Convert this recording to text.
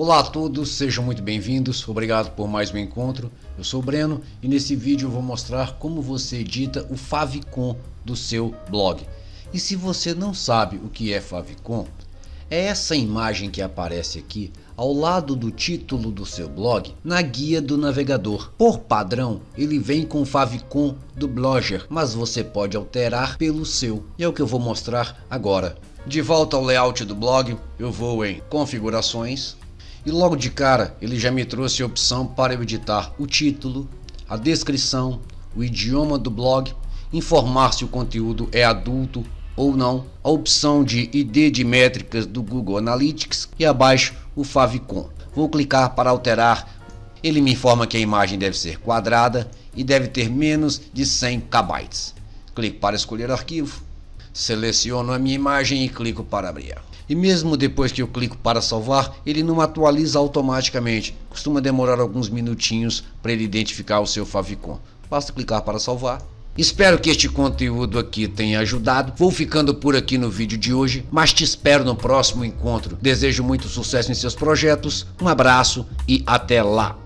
Olá a todos, sejam muito bem-vindos, obrigado por mais um encontro. Eu sou o Breno e nesse vídeo eu vou mostrar como você edita o favicon do seu blog. E se você não sabe o que é favicon, é essa imagem que aparece aqui ao lado do título do seu blog na guia do navegador. Por padrão, ele vem com o favicon do Blogger, mas você pode alterar pelo seu. E é o que eu vou mostrar agora. De volta ao layout do blog, eu vou em configurações e logo de cara ele já me trouxe a opção para eu editar o título, a descrição, o idioma do blog, informar se o conteúdo é adulto ou não, a opção de ID de métricas do Google Analytics e abaixo o favicon. Vou clicar para alterar. Ele me informa que a imagem deve ser quadrada e deve ter menos de 100 KB. Clico para escolher arquivo Seleciono a minha imagem e clico para abrir. E mesmo depois que eu clico para salvar, ele não atualiza automaticamente. Costuma demorar alguns minutinhos para ele identificar o seu favicon. Basta clicar para salvar. Espero que este conteúdo aqui tenha ajudado. Vou ficando por aqui no vídeo de hoje, mas te espero no próximo encontro. Desejo muito sucesso em seus projetos. Um abraço e até lá.